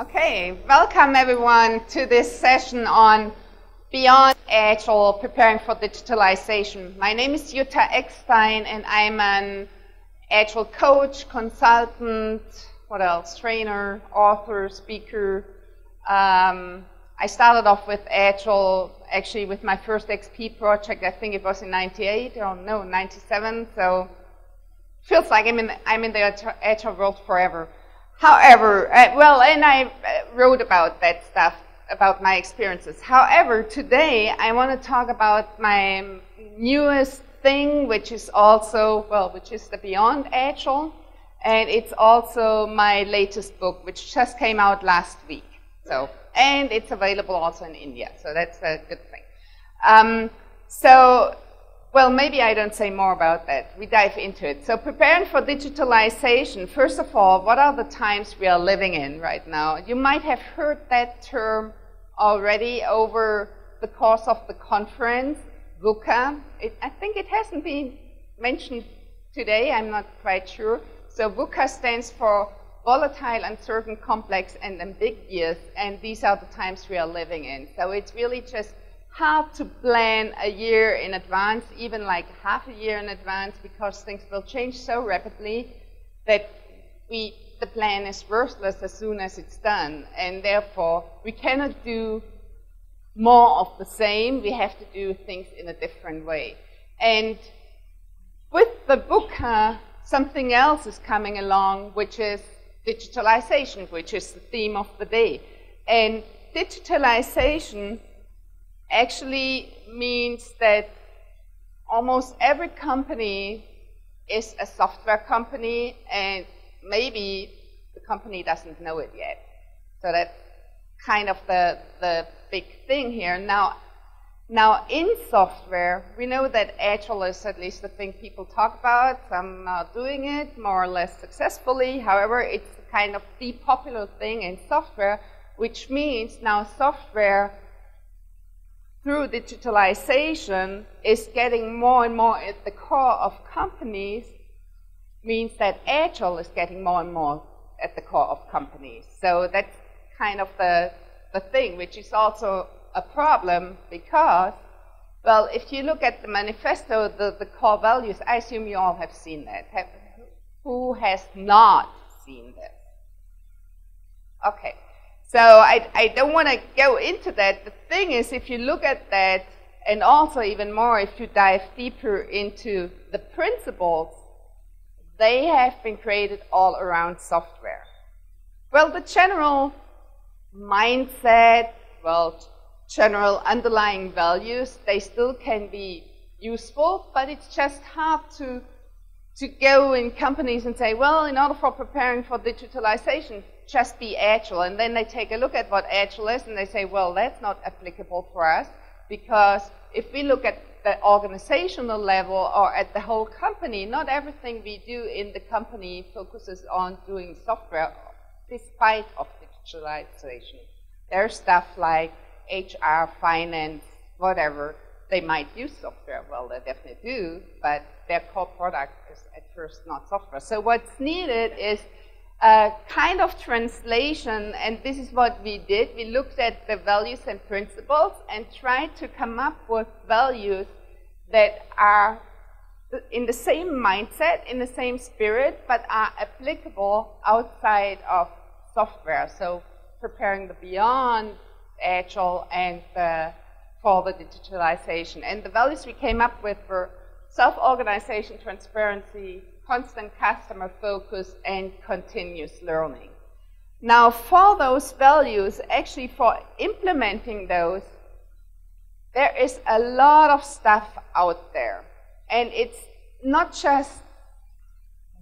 Okay, welcome everyone to this session on Beyond Agile, Preparing for Digitalization. My name is Jutta Eckstein and I'm an Agile coach, consultant, what else, trainer, author, speaker. Um, I started off with Agile actually with my first XP project, I think it was in 98 or no, 97, so feels like I'm in, I'm in the Agile world forever. However, uh, well, and I uh, wrote about that stuff, about my experiences. However, today I want to talk about my newest thing, which is also, well, which is the Beyond Agile, and it's also my latest book, which just came out last week. So, and it's available also in India, so that's a good thing. Um, so well, maybe I don't say more about that. We dive into it. So preparing for digitalization, first of all, what are the times we are living in right now? You might have heard that term already over the course of the conference, VUCA. It, I think it hasn't been mentioned today, I'm not quite sure. So VUCA stands for volatile, uncertain, complex, and ambiguous, and these are the times we are living in. So it's really just hard to plan a year in advance, even like half a year in advance, because things will change so rapidly that we, the plan is worthless as soon as it's done. And therefore, we cannot do more of the same. We have to do things in a different way. And with the book, something else is coming along, which is digitalization, which is the theme of the day. And digitalization actually means that almost every company is a software company and maybe the company doesn't know it yet. So that's kind of the, the big thing here. Now, now in software, we know that Agile is at least the thing people talk about. Some are doing it more or less successfully. However, it's kind of the popular thing in software, which means now software through digitalization is getting more and more at the core of companies means that Agile is getting more and more at the core of companies. So that's kind of the, the thing, which is also a problem because, well, if you look at the manifesto, the, the core values, I assume you all have seen that. Have, who has not seen this? Okay. So I, I don't want to go into that. The thing is, if you look at that, and also even more if you dive deeper into the principles, they have been created all around software. Well, the general mindset, well, general underlying values, they still can be useful, but it's just hard to, to go in companies and say, well, in order for preparing for digitalization, just be agile. And then they take a look at what agile is and they say, well, that's not applicable for us because if we look at the organizational level or at the whole company, not everything we do in the company focuses on doing software despite of digitalization. There's stuff like HR, finance, whatever. They might use software. Well, they definitely do, but their core product is at first not software. So what's needed is a kind of translation, and this is what we did. We looked at the values and principles and tried to come up with values that are in the same mindset, in the same spirit, but are applicable outside of software. So preparing the beyond agile and the, for the digitalization. And the values we came up with were self-organization, transparency, constant customer focus, and continuous learning. Now, for those values, actually for implementing those, there is a lot of stuff out there. And it's not just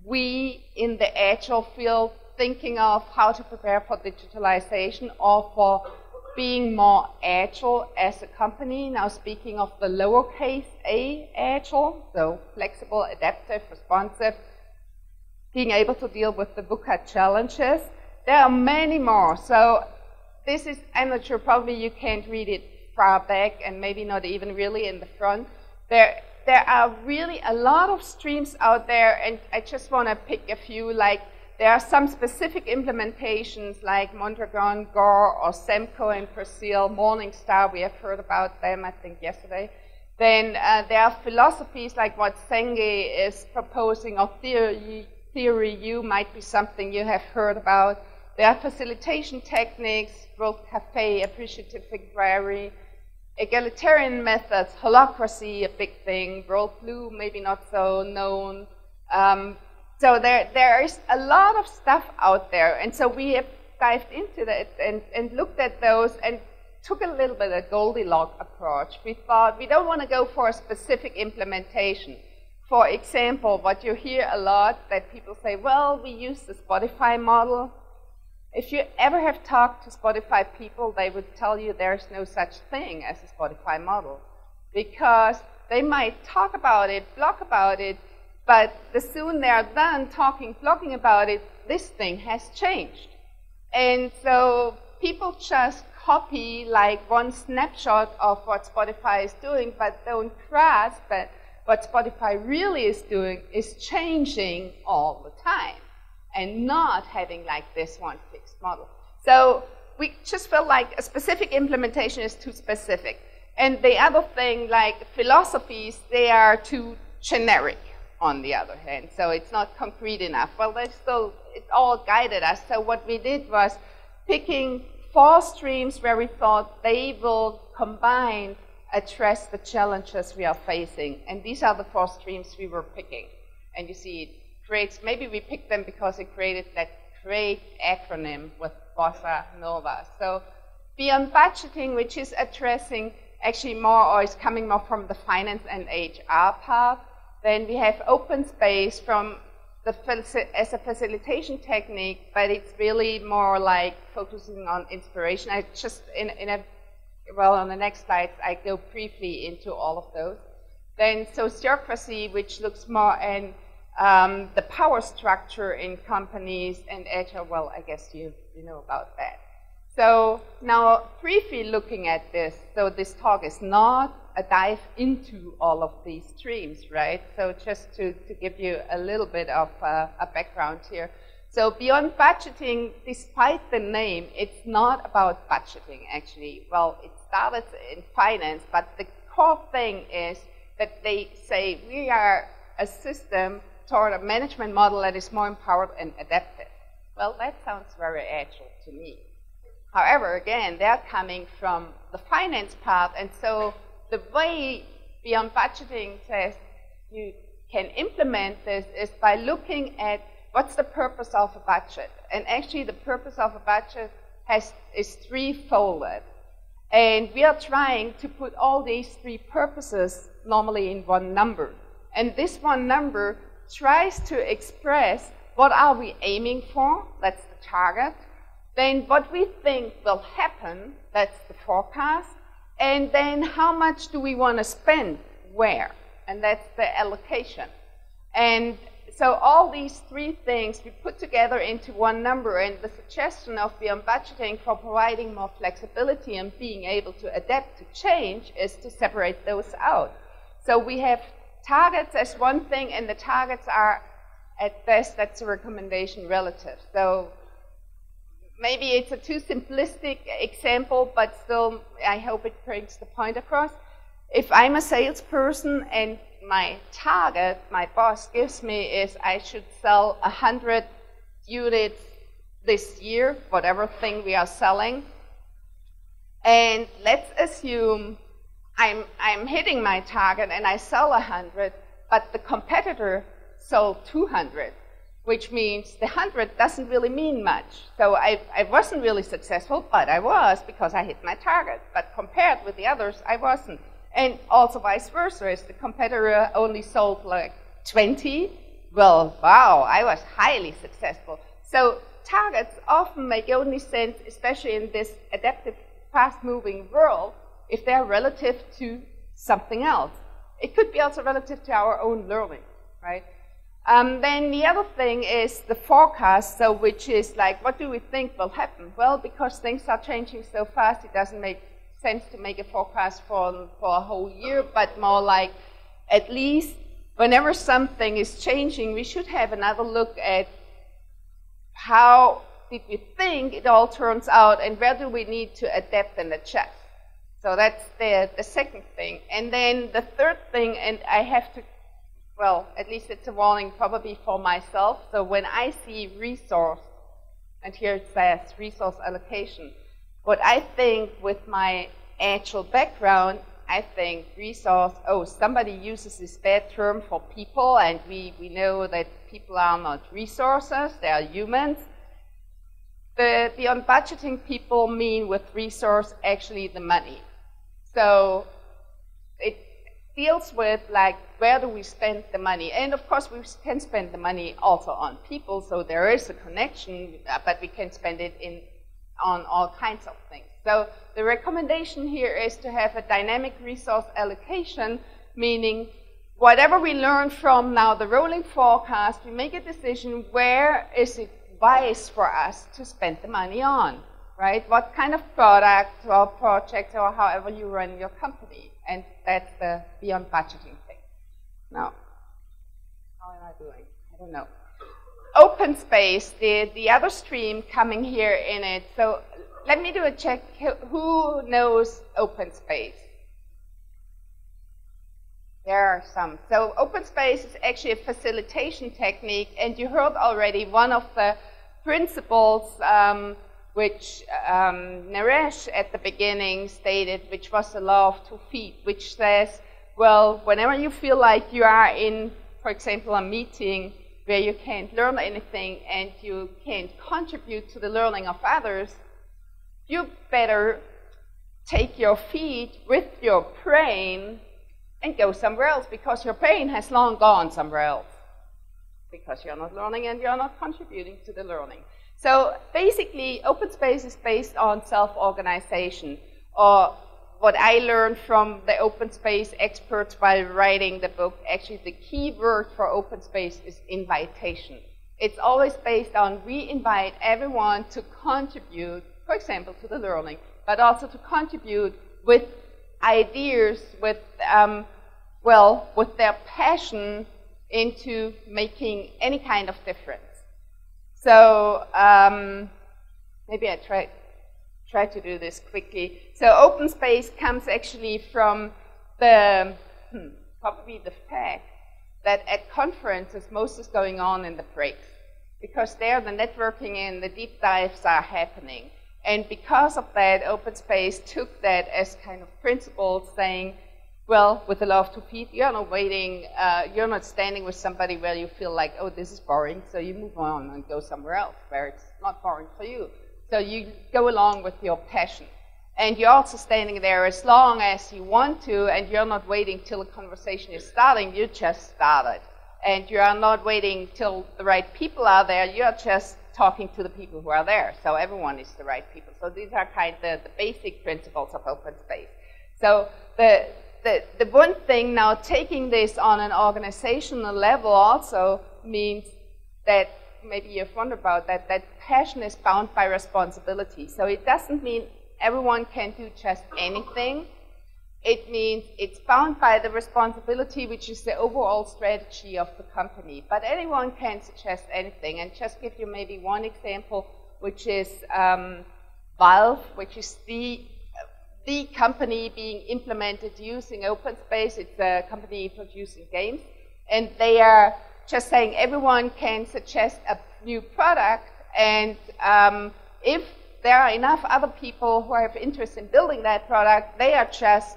we in the agile field thinking of how to prepare for digitalization or for being more agile as a company. Now speaking of the lowercase a agile, so flexible, adaptive, responsive, being able to deal with the VUCA challenges. There are many more. So this is, I'm not sure, probably you can't read it far back and maybe not even really in the front. There, there are really a lot of streams out there and I just want to pick a few like there are some specific implementations like Mondragon, Gore, or Semco in Brazil, Morningstar, we have heard about them, I think, yesterday. Then uh, there are philosophies like what Senge is proposing, or theory, theory U might be something you have heard about. There are facilitation techniques, World Cafe, appreciative inquiry, egalitarian methods, holacracy, a big thing, World Blue, maybe not so known. Um, so there, there is a lot of stuff out there. And so we have dived into that and, and looked at those and took a little bit of a Goldilocks approach. We thought we don't want to go for a specific implementation. For example, what you hear a lot that people say, well, we use the Spotify model. If you ever have talked to Spotify people, they would tell you there's no such thing as a Spotify model because they might talk about it, blog about it, but the soon they are done talking, blogging about it, this thing has changed. And so people just copy like one snapshot of what Spotify is doing, but don't grasp that what Spotify really is doing is changing all the time and not having like this one fixed model. So we just felt like a specific implementation is too specific. And the other thing, like philosophies, they are too generic on the other hand. So it's not concrete enough. Well, they still, it all guided us. So what we did was picking four streams where we thought they will combine address the challenges we are facing. And these are the four streams we were picking. And you see it creates, maybe we picked them because it created that great acronym with Bossa Nova. So beyond budgeting, which is addressing actually more or is coming more from the finance and HR part, then we have open space from the as a facilitation technique, but it's really more like focusing on inspiration. I just in, in a well on the next slides I go briefly into all of those. Then sociocracy, which looks more and um, the power structure in companies and agile, well, I guess you, you know about that. So now briefly looking at this, so this talk is not a dive into all of these streams, right? So just to, to give you a little bit of uh, a background here. So beyond budgeting, despite the name, it's not about budgeting actually. Well, it started in finance, but the core thing is that they say we are a system toward a management model that is more empowered and adaptive. Well, that sounds very agile to me. However, again, they're coming from the finance part, and so the way beyond budgeting says you can implement this is by looking at what's the purpose of a budget. And actually, the purpose of a budget has, is threefold. And we are trying to put all these three purposes normally in one number. And this one number tries to express what are we aiming for, that's the target, then what we think will happen, that's the forecast, and then how much do we want to spend where, and that's the allocation. And so all these three things we put together into one number, and the suggestion of beyond budgeting for providing more flexibility and being able to adapt to change is to separate those out. So we have targets as one thing, and the targets are, at best, that's a recommendation relative. So maybe it's a too simplistic example, but still, I hope it brings the point across. If I'm a salesperson and my target, my boss gives me is I should sell 100 units this year, whatever thing we are selling, and let's assume I'm, I'm hitting my target and I sell 100, but the competitor sold 200, which means the 100 doesn't really mean much. So I, I wasn't really successful, but I was because I hit my target. But compared with the others, I wasn't. And also vice versa, if the competitor only sold like 20, well, wow, I was highly successful. So targets often make only sense, especially in this adaptive, fast-moving world, if they're relative to something else. It could be also relative to our own learning, right? Um, then the other thing is the forecast, so which is like, what do we think will happen? Well, because things are changing so fast, it doesn't make sense to make a forecast for, for a whole year, but more like at least whenever something is changing, we should have another look at how did we think it all turns out, and where do we need to adapt and adjust? So that's the, the second thing. And then the third thing, and I have to, well, at least it's a warning probably for myself. So when I see resource, and here it says resource allocation, what I think with my actual background, I think resource, oh, somebody uses this bad term for people, and we, we know that people are not resources, they are humans. The beyond budgeting people mean with resource actually the money. So it deals with like where do we spend the money? And of course we can spend the money also on people, so there is a connection, uh, but we can spend it in on all kinds of things. So the recommendation here is to have a dynamic resource allocation, meaning whatever we learn from now the rolling forecast, we make a decision where is it wise for us to spend the money on right? What kind of product or project or however you run your company. And that's the beyond budgeting Now, how am I doing? I don't know. Open space, the, the other stream coming here in it. So let me do a check. Who knows open space? There are some. So open space is actually a facilitation technique, and you heard already one of the principles um, which um, Naresh at the beginning stated, which was the law of two feet, which says, well, whenever you feel like you are in, for example, a meeting where you can't learn anything and you can't contribute to the learning of others, you better take your feet with your brain and go somewhere else because your brain has long gone somewhere else because you're not learning and you're not contributing to the learning. So basically, open space is based on self-organization, or what I learned from the open space experts while writing the book, actually the key word for open space is invitation. It's always based on we invite everyone to contribute, for example, to the learning, but also to contribute with ideas, with, um, well, with their passion into making any kind of difference. So um, maybe I try, try to do this quickly. So open space comes actually from the, hmm, probably the fact that at conferences most is going on in the breaks because there the networking and the deep dives are happening. And because of that, open space took that as kind of principle saying, well, with the law of two you're not waiting, uh, you're not standing with somebody where you feel like, oh, this is boring, so you move on and go somewhere else where it's not boring for you. So you go along with your passion. And you're also standing there as long as you want to, and you're not waiting till the conversation is starting, you just started. And you are not waiting till the right people are there, you're just talking to the people who are there. So everyone is the right people. So these are kind of the basic principles of open space. So the, the, the one thing now, taking this on an organizational level also means that maybe you've wondered about that, that passion is bound by responsibility. So it doesn't mean everyone can do just anything. It means it's bound by the responsibility, which is the overall strategy of the company. But anyone can suggest anything. And just give you maybe one example, which is um, Valve, which is the the company being implemented using OpenSpace. It's a company producing games. And they are just saying everyone can suggest a new product. And um, if there are enough other people who have interest in building that product, they are just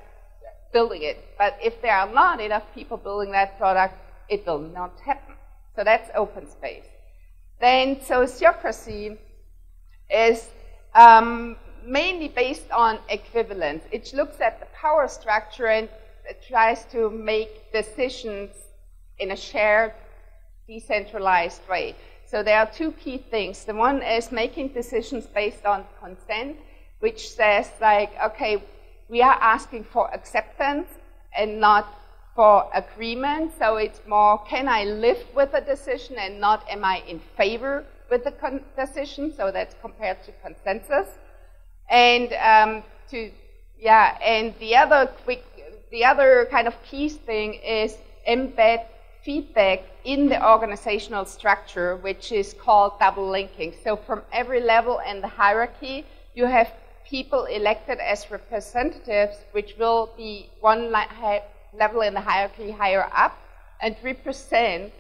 building it. But if there are not enough people building that product, it will not happen. So that's open space. Then sociocracy is um, mainly based on equivalence. It looks at the power structure and tries to make decisions in a shared, decentralized way. So there are two key things. The one is making decisions based on consent, which says like, okay, we are asking for acceptance and not for agreement. So it's more, can I live with a decision and not am I in favor with the decision? So that's compared to consensus. And um, to yeah, and the other quick, the other kind of key thing is embed feedback in the organizational structure, which is called double linking. So from every level in the hierarchy, you have people elected as representatives, which will be one level in the hierarchy higher up and represent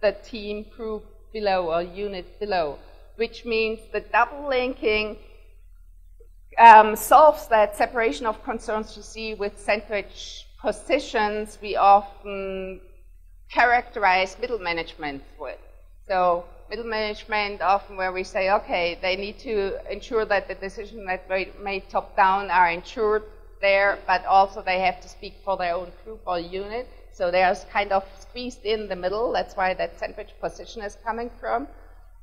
the team group below or unit below, which means the double linking um, solves that separation of concerns you see with sandwich positions we often characterize middle management with. So middle management often where we say, okay, they need to ensure that the decisions that they made top down are ensured there, but also they have to speak for their own group or unit. So they're kind of squeezed in the middle. That's why that sandwich position is coming from.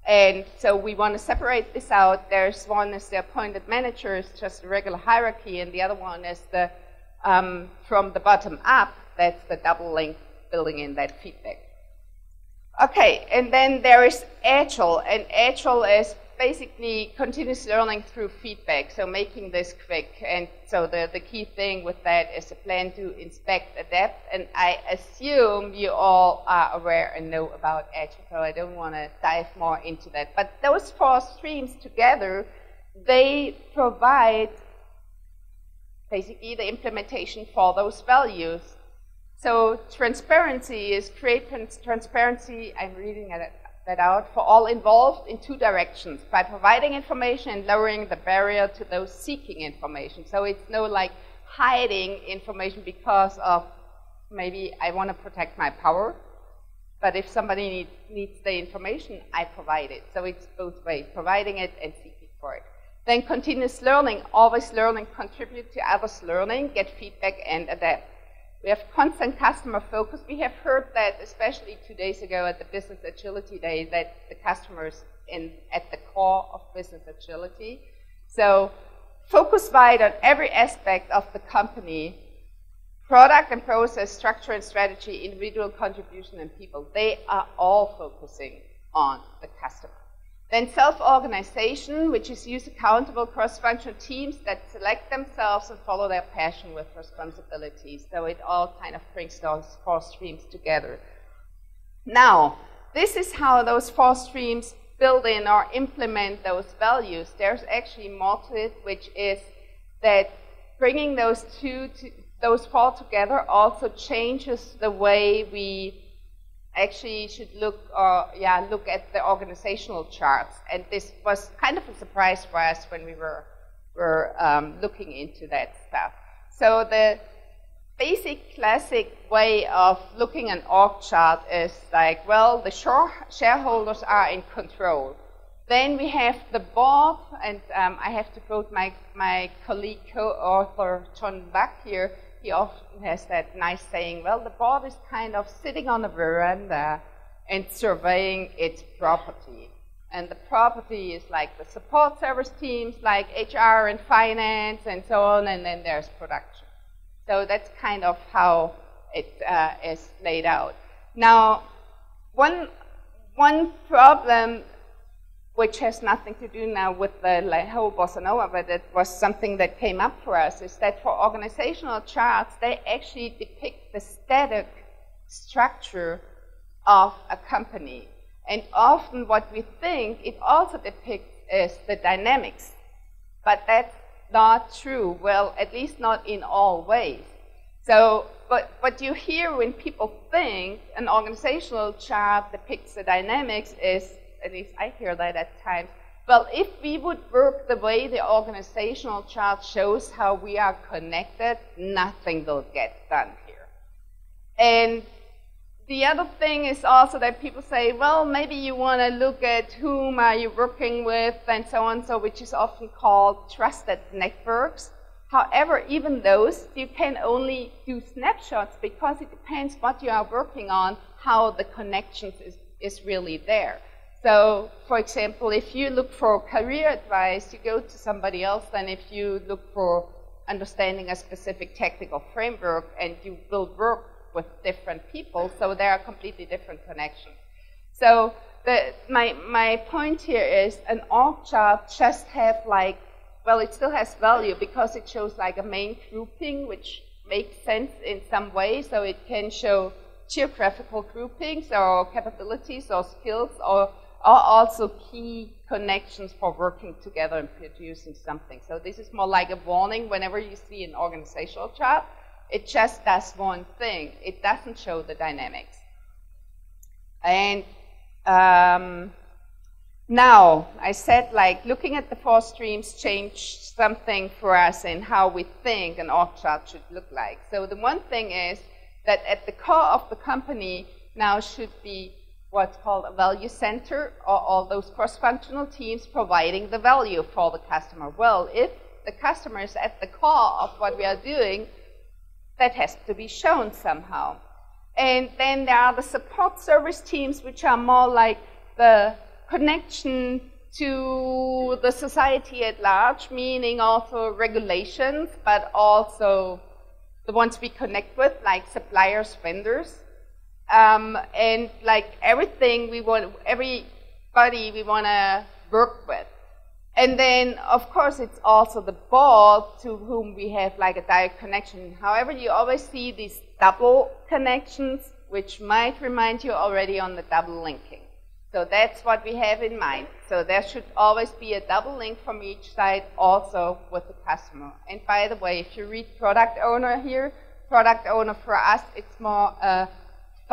And so we want to separate this out. There's one is the appointed manager, is just a regular hierarchy, and the other one is the um, from the bottom up, that's the double link building in that feedback. Okay, and then there is Agile, and Agile is basically continuous learning through feedback, so making this quick. And so the, the key thing with that is a plan to inspect, adapt, and I assume you all are aware and know about Agile, so I don't want to dive more into that. But those four streams together, they provide basically the implementation for those values. So transparency is create transparency, I'm reading that out, for all involved in two directions, by providing information and lowering the barrier to those seeking information. So it's no like hiding information because of maybe I want to protect my power, but if somebody need, needs the information, I provide it. So it's both ways, providing it and seeking for it. Then continuous learning, always learning, contribute to others' learning, get feedback and adapt. We have constant customer focus. We have heard that, especially two days ago at the Business Agility Day, that the customers in at the core of business agility. So focus wide on every aspect of the company, product and process, structure and strategy, individual contribution and people. They are all focusing on the customer. Then self-organization, which is use accountable cross-functional teams that select themselves and follow their passion with responsibilities. So it all kind of brings those four streams together. Now, this is how those four streams build in or implement those values. There's actually more to it, which is that bringing those two, to, those four together also changes the way we actually should look uh, yeah look at the organizational charts. And this was kind of a surprise for us when we were were um, looking into that stuff. So the basic classic way of looking an org chart is like well the shareholders are in control. Then we have the board and um, I have to quote my my colleague co-author John Buck here he often has that nice saying, well, the board is kind of sitting on a veranda and surveying its property. And the property is like the support service teams, like HR and finance and so on, and then there's production. So that's kind of how it uh, is laid out. Now, one, one problem which has nothing to do now with the whole bossa nova, but it was something that came up for us, is that for organizational charts, they actually depict the static structure of a company. And often what we think it also depicts is the dynamics. But that's not true, well, at least not in all ways. So, but what you hear when people think an organizational chart depicts the dynamics is at least I hear that at times. Well, if we would work the way the organizational chart shows how we are connected, nothing will get done here. And the other thing is also that people say, well, maybe you want to look at whom are you working with and so on, so which is often called trusted networks. However, even those, you can only do snapshots because it depends what you are working on, how the connections is, is really there. So, for example, if you look for career advice, you go to somebody else than if you look for understanding a specific technical framework and you will work with different people, so there are completely different connections. So the, my, my point here is an org chart just have like, well, it still has value because it shows like a main grouping, which makes sense in some way, so it can show geographical groupings or capabilities or skills or are also key connections for working together and producing something. So this is more like a warning whenever you see an organizational chart. It just does one thing. It doesn't show the dynamics. And um, now, I said like looking at the four streams changed something for us in how we think an org chart should look like. So the one thing is that at the core of the company now should be what's called a value center, or all those cross-functional teams providing the value for the customer. Well, if the customer is at the core of what we are doing, that has to be shown somehow. And then there are the support service teams, which are more like the connection to the society at large, meaning also regulations, but also the ones we connect with, like suppliers, vendors, um, and like everything we want, everybody we want to work with. And then, of course, it's also the board to whom we have like a direct connection. However, you always see these double connections, which might remind you already on the double linking. So that's what we have in mind. So there should always be a double link from each side also with the customer. And by the way, if you read product owner here, product owner for us, it's more a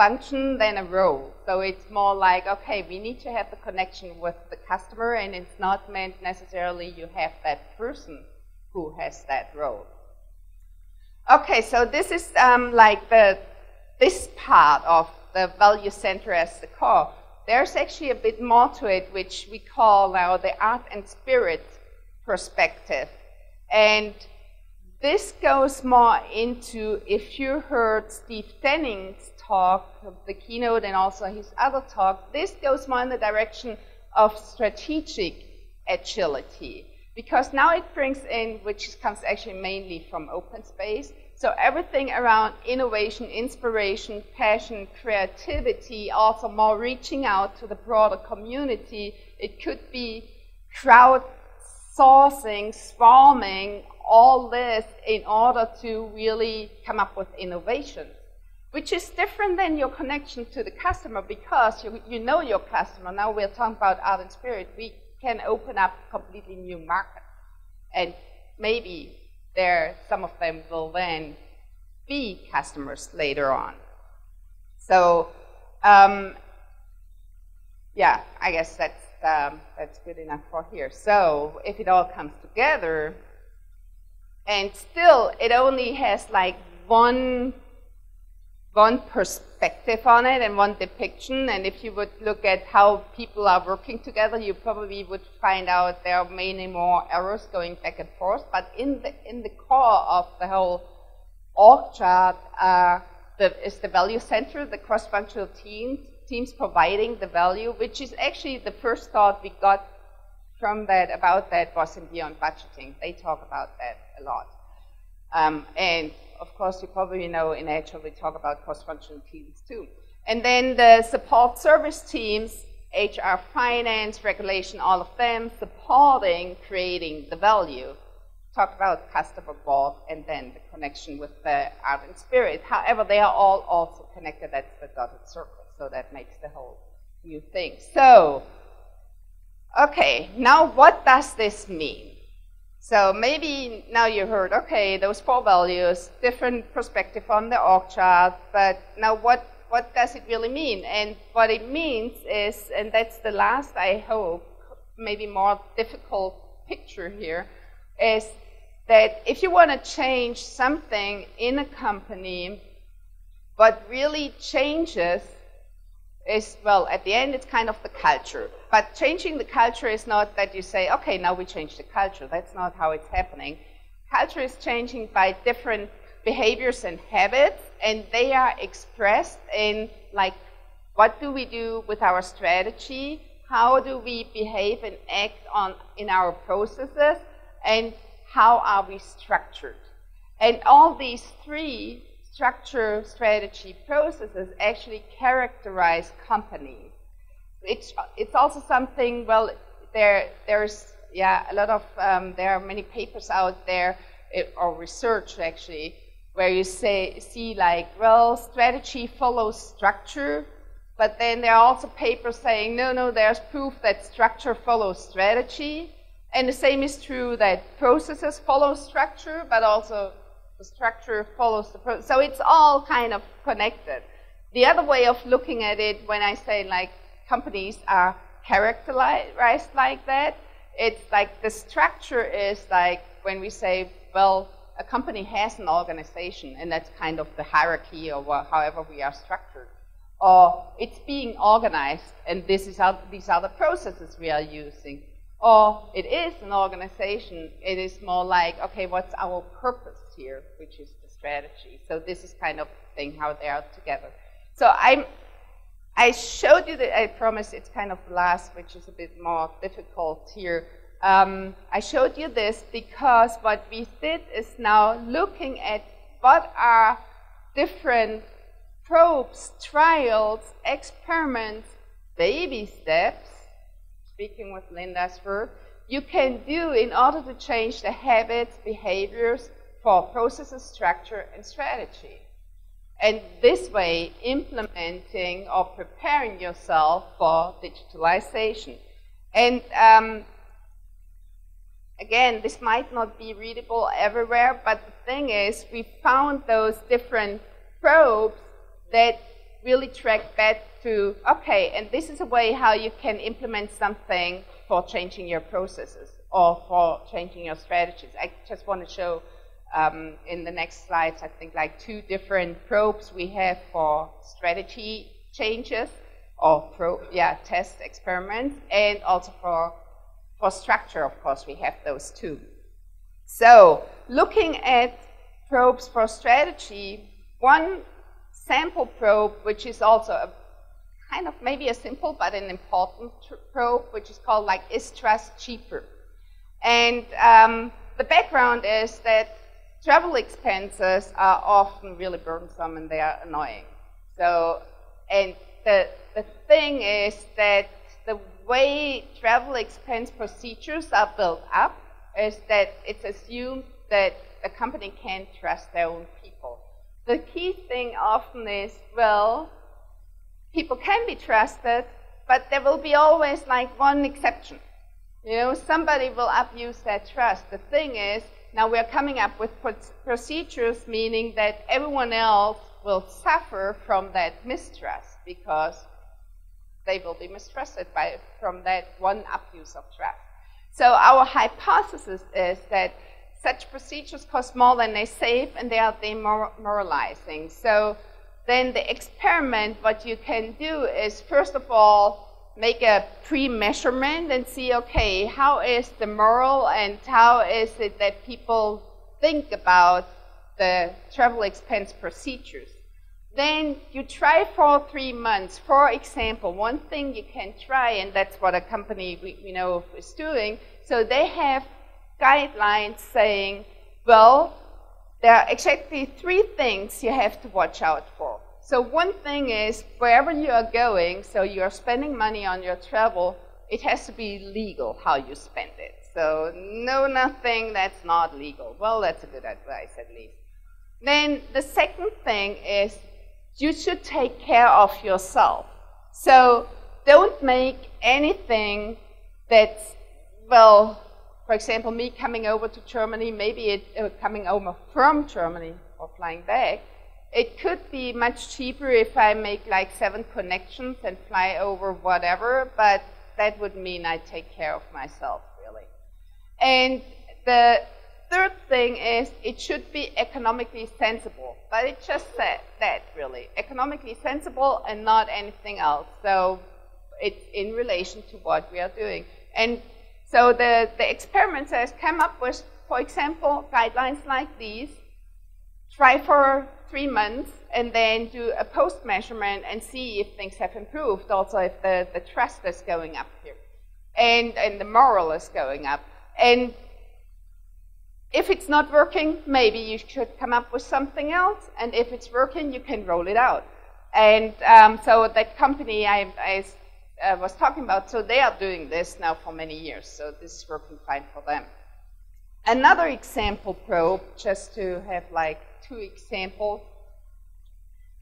function than a role. So it's more like, okay, we need to have the connection with the customer and it's not meant necessarily you have that person who has that role. Okay, so this is um, like the, this part of the value center as the core. There's actually a bit more to it, which we call now the art and spirit perspective. And this goes more into, if you heard Steve Denning's talk, the keynote, and also his other talk, this goes more in the direction of strategic agility. Because now it brings in, which comes actually mainly from open space, so everything around innovation, inspiration, passion, creativity, also more reaching out to the broader community. It could be crowdsourcing, swarming, all this in order to really come up with innovation, which is different than your connection to the customer because you, you know your customer. Now we're talking about art and spirit. We can open up completely new markets. And maybe there, some of them will then be customers later on. So, um, yeah, I guess that's um, that's good enough for here. So, if it all comes together, and still it only has like one one perspective on it and one depiction. And if you would look at how people are working together, you probably would find out there are many more errors going back and forth. But in the in the core of the whole org chart uh, the, is the value center, the cross-functional teams teams providing the value, which is actually the first thought we got from that about that was in Beyond Budgeting. They talk about that a lot. Um, and of course, you probably know in Agile we talk about cross-functional teams too. And then the support service teams, HR, finance, regulation, all of them supporting creating the value. Talk about customer board and then the connection with the art and spirit. However, they are all also connected. That's the dotted circle. So that makes the whole new thing. So, okay, now what does this mean? So maybe now you heard, okay, those four values, different perspective on the org chart, but now what, what does it really mean? And what it means is, and that's the last, I hope, maybe more difficult picture here, is that if you want to change something in a company, what really changes is, well, at the end, it's kind of the culture. But changing the culture is not that you say, okay, now we change the culture. That's not how it's happening. Culture is changing by different behaviors and habits, and they are expressed in, like, what do we do with our strategy? How do we behave and act on in our processes? And how are we structured? And all these three structure, strategy, processes actually characterize companies. It's, it's also something, well, there, there's, yeah, a lot of, um, there are many papers out there, it, or research actually, where you say, see like, well, strategy follows structure, but then there are also papers saying, no, no, there's proof that structure follows strategy. And the same is true that processes follow structure, but also the structure follows the process. So it's all kind of connected. The other way of looking at it, when I say like companies are characterized like that, it's like the structure is like when we say, well, a company has an organization, and that's kind of the hierarchy or however we are structured. Or it's being organized, and this is how, these are the processes we are using or it is an organization, it is more like, okay, what's our purpose here, which is the strategy. So this is kind of thing how they are together. So I'm, I showed you that I promise it's kind of last, which is a bit more difficult here. Um, I showed you this because what we did is now looking at what are different probes, trials, experiments, baby steps speaking with Linda's word, you can do in order to change the habits, behaviors for processes, structure, and strategy. And this way, implementing or preparing yourself for digitalization. And um, again, this might not be readable everywhere, but the thing is, we found those different probes that really track back to, okay, and this is a way how you can implement something for changing your processes or for changing your strategies. I just want to show um, in the next slides, I think like two different probes we have for strategy changes or yeah, test experiments and also for, for structure, of course, we have those two. So looking at probes for strategy, one sample probe, which is also a kind of maybe a simple but an important probe, which is called like, is trust cheaper? And um, the background is that travel expenses are often really burdensome and they are annoying. So, and the, the thing is that the way travel expense procedures are built up is that it's assumed that a company can trust their own people. The key thing often is, well, people can be trusted, but there will be always like one exception. You know, somebody will abuse that trust. The thing is, now we're coming up with procedures meaning that everyone else will suffer from that mistrust because they will be mistrusted by, from that one abuse of trust. So our hypothesis is that such procedures cost more than they save and they are demoralizing. So then the experiment, what you can do is, first of all, make a pre-measurement and see, okay, how is the moral and how is it that people think about the travel expense procedures. Then you try for three months. For example, one thing you can try, and that's what a company we, we know is doing, so they have guidelines saying, well, there are exactly three things you have to watch out for. So one thing is, wherever you are going, so you are spending money on your travel, it has to be legal how you spend it. So no nothing that's not legal. Well, that's a good advice at least. Then the second thing is you should take care of yourself. So don't make anything that's, well, for example, me coming over to Germany, maybe it, uh, coming over from Germany or flying back, it could be much cheaper if I make like seven connections and fly over whatever, but that would mean I take care of myself, really. And the third thing is it should be economically sensible, but it just said that, really. Economically sensible and not anything else. So it's in relation to what we are doing. And so the, the experiments has come up with, for example, guidelines like these. Try for three months and then do a post measurement and see if things have improved. Also, if the, the trust is going up here and, and the moral is going up. And if it's not working, maybe you should come up with something else. And if it's working, you can roll it out. And um, so that company I, I uh, was talking about, so they are doing this now for many years, so this is working fine for them. Another example probe, just to have like two examples.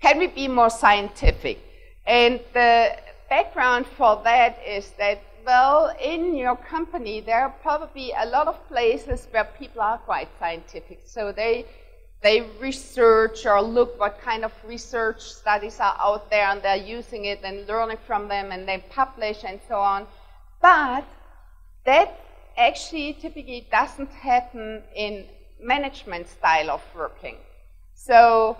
Can we be more scientific? And the background for that is that, well, in your company, there are probably a lot of places where people are quite scientific. So they they research or look what kind of research studies are out there and they're using it and learning from them and they publish and so on. But that actually typically doesn't happen in management style of working. So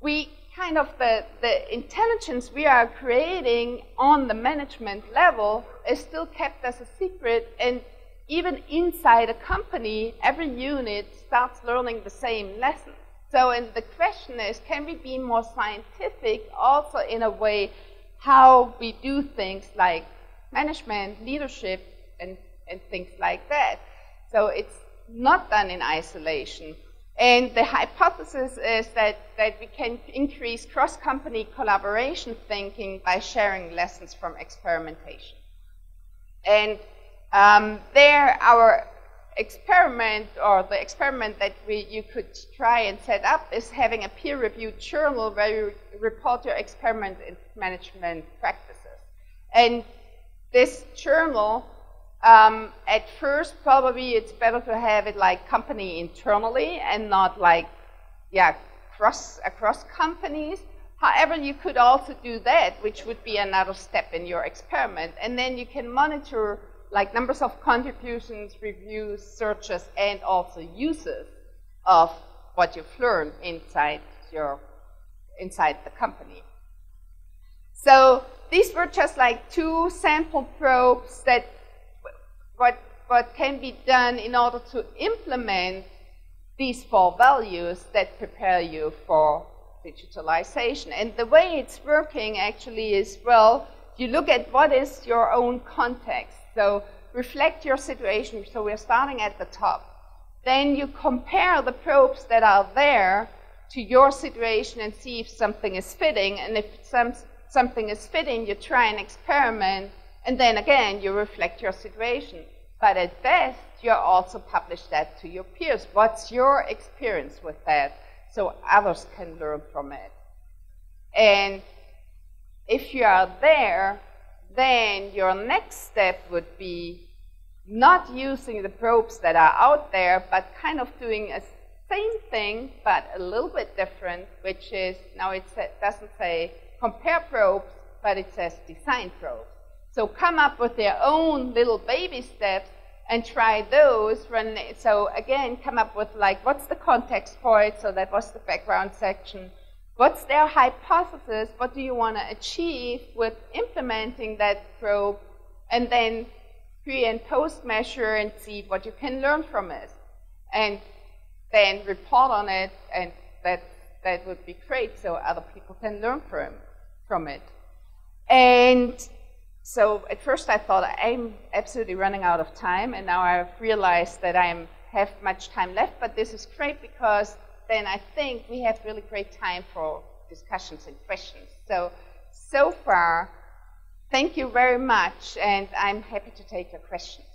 we kind of the, the intelligence we are creating on the management level is still kept as a secret and even inside a company, every unit starts learning the same lesson. So, and the question is, can we be more scientific also in a way how we do things like management, leadership, and, and things like that? So it's not done in isolation. And the hypothesis is that, that we can increase cross-company collaboration thinking by sharing lessons from experimentation. And um, there, our experiment, or the experiment that we, you could try and set up, is having a peer-reviewed journal where you report your experiment and management practices. And this journal, um, at first, probably it's better to have it like company internally and not like, yeah, cross across companies. However, you could also do that, which would be another step in your experiment, and then you can monitor like numbers of contributions, reviews, searches, and also uses of what you've learned inside your inside the company. So these were just like two sample probes that what what can be done in order to implement these four values that prepare you for digitalization. And the way it's working actually is well, you look at what is your own context. So reflect your situation. So we're starting at the top. Then you compare the probes that are there to your situation and see if something is fitting. And if some, something is fitting, you try and experiment. And then again, you reflect your situation. But at best, you also publish that to your peers. What's your experience with that? So others can learn from it. And if you are there, then your next step would be not using the probes that are out there, but kind of doing a same thing, but a little bit different, which is now it doesn't say compare probes, but it says design probes. So come up with their own little baby steps and try those. Run, so again, come up with like, what's the context for it? So that was the background section. What's their hypothesis? What do you want to achieve with implementing that probe? And then pre and post measure and see what you can learn from it. And then report on it, and that, that would be great so other people can learn from, from it. And so at first I thought I'm absolutely running out of time, and now I've realized that I have much time left, but this is great because then I think we have really great time for discussions and questions. So, so far, thank you very much, and I'm happy to take your questions.